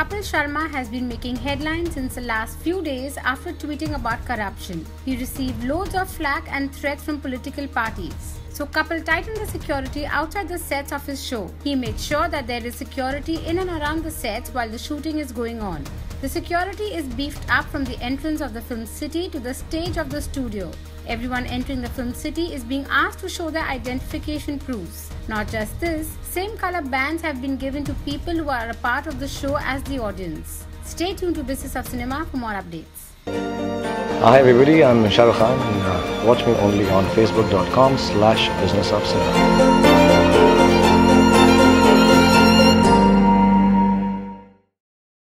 Kapil Sharma has been making headlines since the last few days after tweeting about corruption. He received loads of flack and threats from political parties. So Kapil tightened the security outside the sets of his show. He made sure that there is security in and around the sets while the shooting is going on. The security is beefed up from the entrance of the film city to the stage of the studio. Everyone entering the film city is being asked to show their identification proofs. Not just this, same color bands have been given to people who are a part of the show as the audience. Stay tuned to Business of Cinema for more updates. Hi everybody, I'm Shahrukh Khan and uh, watch me only on facebook.com slash business.